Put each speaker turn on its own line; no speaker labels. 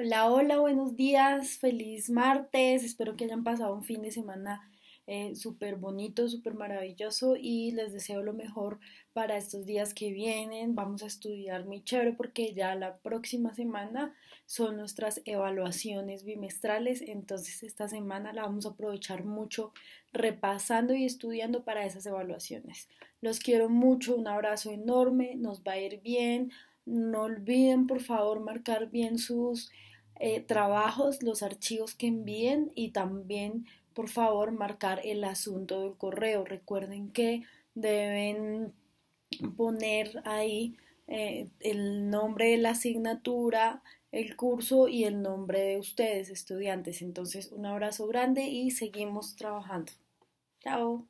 Hola, hola, buenos días, feliz martes, espero que hayan pasado un fin de semana eh, súper bonito, súper maravilloso y les deseo lo mejor para estos días que vienen. Vamos a estudiar muy chévere porque ya la próxima semana son nuestras evaluaciones bimestrales, entonces esta semana la vamos a aprovechar mucho repasando y estudiando para esas evaluaciones. Los quiero mucho, un abrazo enorme, nos va a ir bien. No olviden por favor marcar bien sus eh, trabajos, los archivos que envíen y también por favor marcar el asunto del correo. Recuerden que deben poner ahí eh, el nombre de la asignatura, el curso y el nombre de ustedes, estudiantes. Entonces, un abrazo grande y seguimos trabajando. Chao.